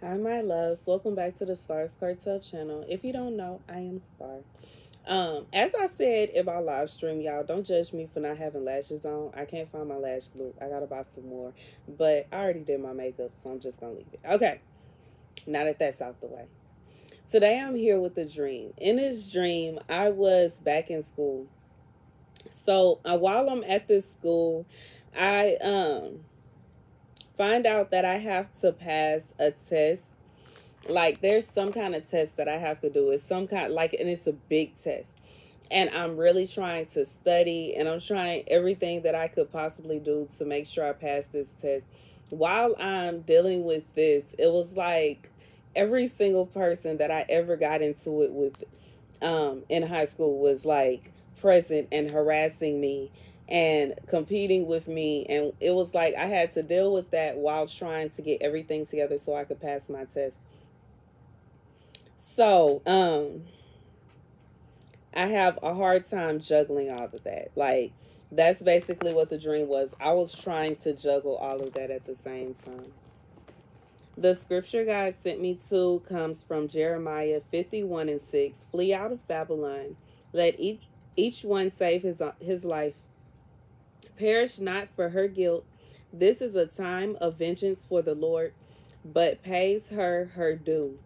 Hi, my loves. Welcome back to the Stars Cartel channel. If you don't know, I am Star. Um, as I said in my live stream, y'all don't judge me for not having lashes on. I can't find my lash glue. I gotta buy some more. But I already did my makeup, so I'm just gonna leave it. Okay. Now that that's out the way. Today I'm here with a dream. In this dream, I was back in school. So uh, while I'm at this school, I um find out that I have to pass a test. Like there's some kind of test that I have to do. It's some kind like and it's a big test. And I'm really trying to study and I'm trying everything that I could possibly do to make sure I pass this test. While I'm dealing with this, it was like every single person that I ever got into it with um in high school was like present and harassing me and competing with me and it was like I had to deal with that while trying to get everything together so I could pass my test. So, um I have a hard time juggling all of that. Like that's basically what the dream was. I was trying to juggle all of that at the same time. The scripture God sent me to comes from Jeremiah 51 and 6. Flee out of Babylon. Let each each one save his his life Perish not for her guilt. This is a time of vengeance for the Lord, but pays her her due.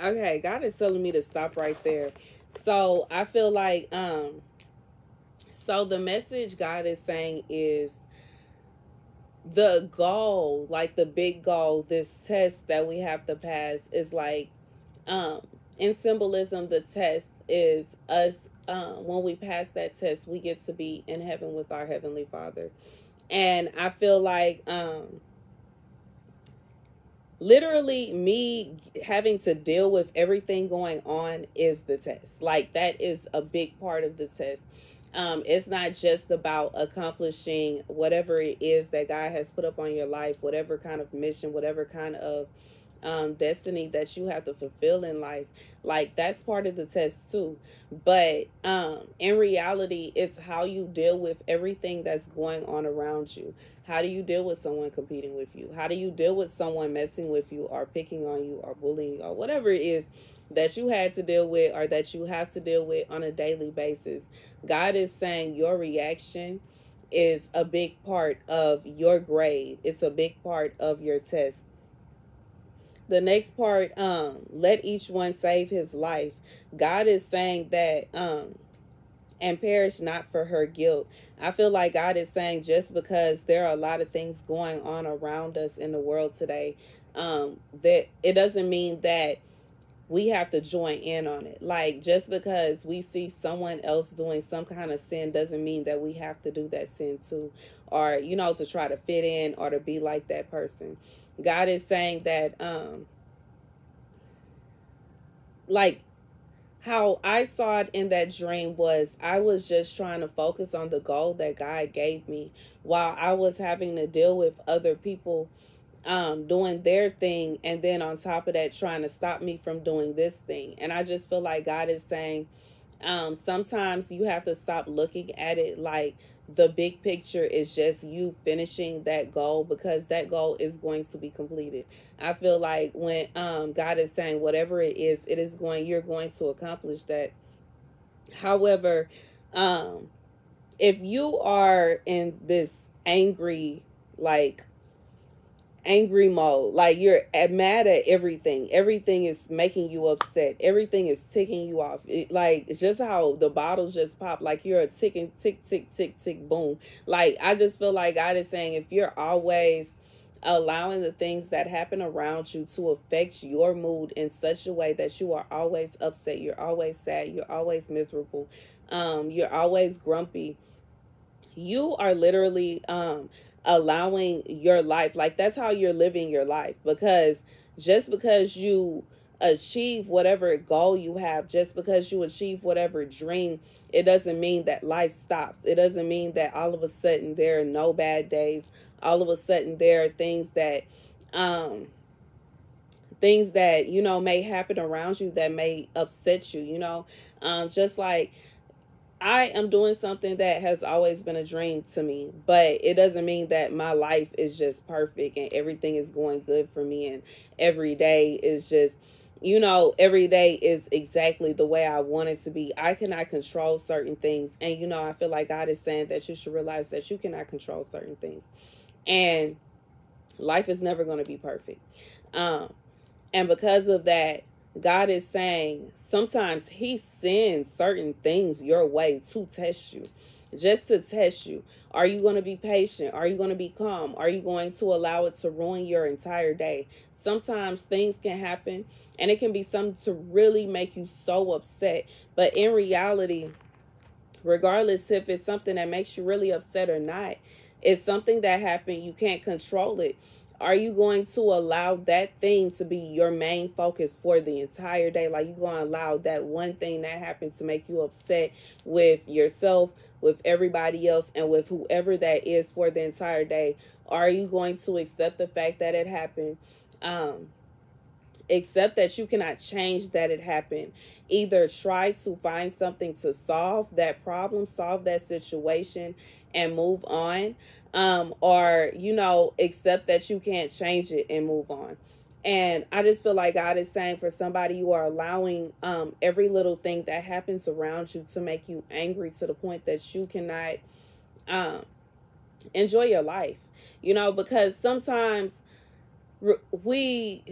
Okay, God is telling me to stop right there. So I feel like um so the message God is saying is the goal, like the big goal, this test that we have to pass is like um in symbolism the test is us um, when we pass that test we get to be in heaven with our heavenly father. And i feel like um, literally me having to deal with everything going on is the test. Like that is a big part of the test. Um, it's not just about accomplishing whatever it is that god has put up on your life whatever kind of mission whatever kind of um, destiny that you have to fulfill in life. Like that's part of the test too. But um, in reality, it's how you deal with everything that's going on around you. How do you deal with someone competing with you? How do you deal with someone messing with you or picking on you or bullying you or whatever it is that you had to deal with or that you have to deal with on a daily basis? God is saying your reaction is a big part of your grade. It's a big part of your test the next part um let each one save his life god is saying that um and perish not for her guilt i feel like god is saying just because there are a lot of things going on around us in the world today um that it doesn't mean that we have to join in on it. Like just because we see someone else doing some kind of sin doesn't mean that we have to do that sin too or you know to try to fit in or to be like that person. God is saying that um like how I saw it in that dream was I was just trying to focus on the goal that God gave me while I was having to deal with other people um doing their thing and then on top of that trying to stop me from doing this thing. And I just feel like God is saying um sometimes you have to stop looking at it like the big picture is just you finishing that goal because that goal is going to be completed. I feel like when um, God is saying whatever it is, it is going, you're going to accomplish that. However, um, if you are in this angry, like angry mode. Like you're mad at everything. Everything is making you upset. Everything is ticking you off. It, like it's just how the bottles just pop. Like you're a ticking tick tick tick tick boom. Like I just feel like God is saying if you're always allowing the things that happen around you to affect your mood in such a way that you are always upset, you're always sad, you're always miserable, um, you're always grumpy. You are literally um allowing your life like that's how you're living your life because just because you achieve whatever goal you have just because you achieve whatever dream it doesn't mean that life stops. It doesn't mean that all of a sudden there are no bad days. All of a sudden there are things that um things that you know may happen around you that may upset you you know? Um just like I am doing something that has always been a dream to me, but it doesn't mean that my life is just perfect and everything is going good for me and every day is just you know, every day is exactly the way I want it to be. I cannot control certain things. And, you know, I feel like God is saying that you should realize that you cannot control certain things. And life is never going to be perfect. Um, and because of that, God is saying sometimes He sends certain things your way to test you just to test you. Are you going to be patient? Are you going to be calm? Are you going to allow it to ruin your entire day? Sometimes things can happen and it can be something to really make you so upset. But in reality, regardless if it's something that makes you really upset or not, it's something that happened. You can't control it. Are you going to allow that thing to be your main focus for the entire day? Like you going to allow that one thing that happened to make you upset with yourself, with everybody else, and with whoever that is for the entire day? Are you going to accept the fact that it happened? Um, accept that you cannot change that it happened. Either try to find something to solve that problem, solve that situation, and move on um, or you know accept that you can't change it and move on and i just feel like god is saying for somebody you are allowing um, every little thing that happens around you to make you angry to the point that you cannot um, enjoy your life you know because sometimes we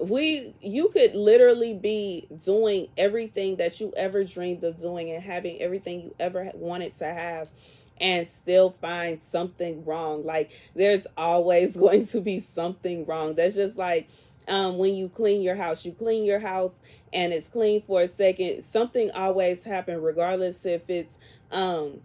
we you could literally be doing everything that you ever dreamed of doing and having everything you ever wanted to have and still find something wrong. Like there's always going to be something wrong. That's just like um, when you clean your house. You clean your house and it's clean for a second. Something always happen, regardless if it's um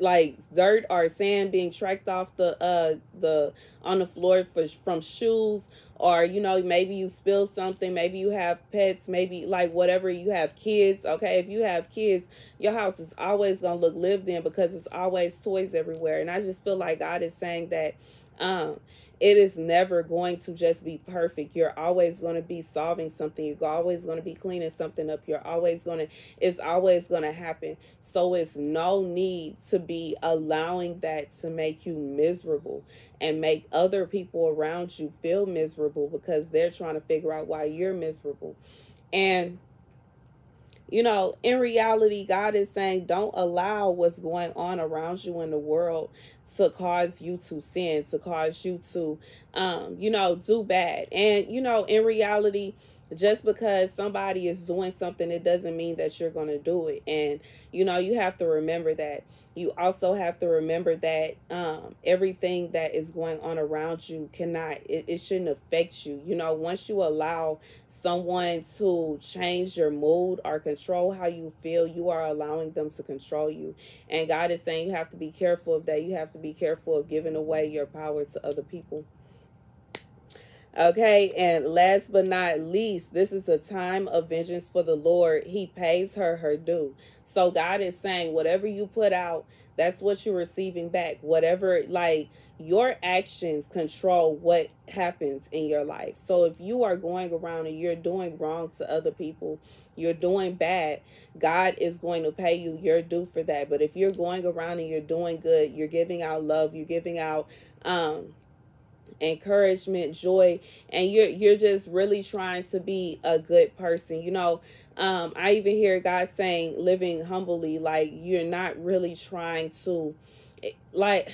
like dirt or sand being tracked off the uh the on the floor for from shoes or you know maybe you spill something maybe you have pets maybe like whatever you have kids okay? If you have kids your house is always gonna look lived in because it's always toys everywhere. And i just feel like god is saying that um it is never going to just be perfect. You're always going to be solving something. You're always going to be cleaning something up. You're always going to, it's always going to happen. So it's no need to be allowing that to make you miserable and make other people around you feel miserable because they're trying to figure out why you're miserable. And you know, in reality, God is saying, don't allow what's going on around you in the world to cause you to sin, to cause you to, um, you know, do bad. And, you know, in reality, just because somebody is doing something, it doesn't mean that you're going to do it. And, you know, you have to remember that you also have to remember that um, everything that is going on around you cannot it, it shouldn't affect you. You know once you allow someone to change your mood or control how you feel you are allowing them to control you. And god is saying you have to be careful of that. You have to be careful of giving away your power to other people Okay, and last but not least, this is a time of vengeance for the Lord. He pays her her due. So God is saying, whatever you put out, that's what you're receiving back. Whatever, like, your actions control what happens in your life. So if you are going around and you're doing wrong to other people, you're doing bad, God is going to pay you your due for that. But if you're going around and you're doing good, you're giving out love, you're giving out um encouragement, joy, and you're you're just really trying to be a good person. You know, um, I even hear God saying living humbly, like you're not really trying to like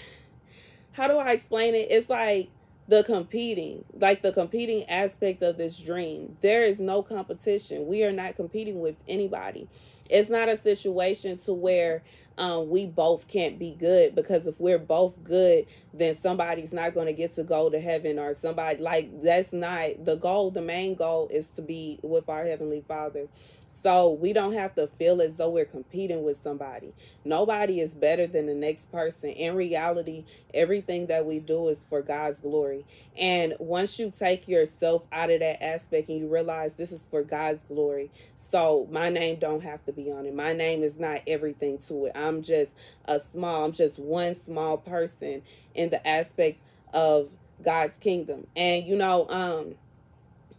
how do I explain it? It's like the competing, like the competing aspect of this dream. There is no competition. We are not competing with anybody. It's not a situation to where um, we both can't be good because if we're both good, then somebody's not going to get to go to heaven or somebody like that's not the goal. The main goal is to be with our Heavenly Father. So we don't have to feel as though we're competing with somebody. Nobody is better than the next person. In reality, everything that we do is for God's glory. And once you take yourself out of that aspect and you realize this is for God's glory, so my name don't have to be on it. My name is not everything to it. I'm just a small, I'm just one small person in the aspect of God's kingdom. And you know, um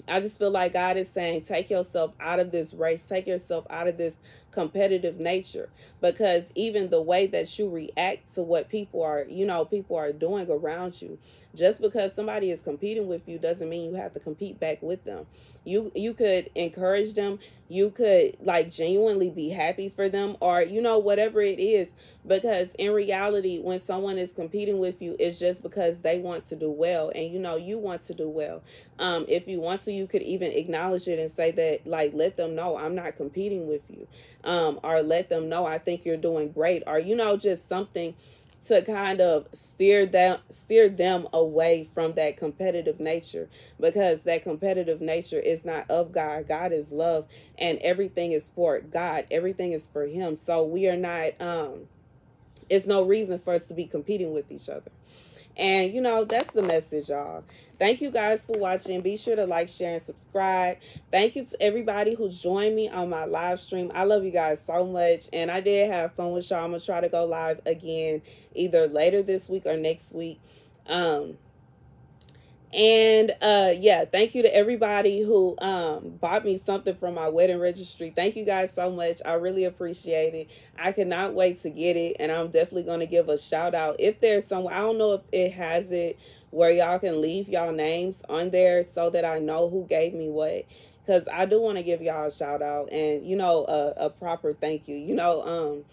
I just feel like God is saying, take yourself out of this race, take yourself out of this competitive nature. Because even the way that you react to what people are, you know, people are doing around you, just because somebody is competing with you doesn't mean you have to compete back with them. You you could encourage them, you could like genuinely be happy for them or you know whatever it is because in reality when someone is competing with you it's just because they want to do well and you know you want to do well. Um if you want to you could even acknowledge it and say that like let them know I'm not competing with you. Um or let them know I think you're doing great or you know just something to kind of steer them steer them away from that competitive nature because that competitive nature is not of God. God is love and everything is for God. Everything is for him. So we are not um it's no reason for us to be competing with each other. And, you know, that's the message, y'all. Thank you guys for watching. Be sure to like, share, and subscribe. Thank you to everybody who joined me on my live stream. I love you guys so much. And I did have fun with y'all. I'm going to try to go live again either later this week or next week. Um, and uh yeah, thank you to everybody who um bought me something from my wedding registry. Thank you guys so much. I really appreciate it. I cannot wait to get it and I'm definitely going to give a shout out if there's someone I don't know if it has it where y'all can leave y'all names on there so that I know who gave me what cuz I do want to give y'all a shout out and you know a, a proper thank you. You know um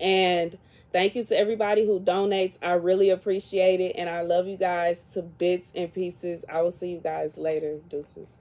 and Thank you to everybody who donates. I really appreciate it. And I love you guys to bits and pieces. I will see you guys later. Deuces.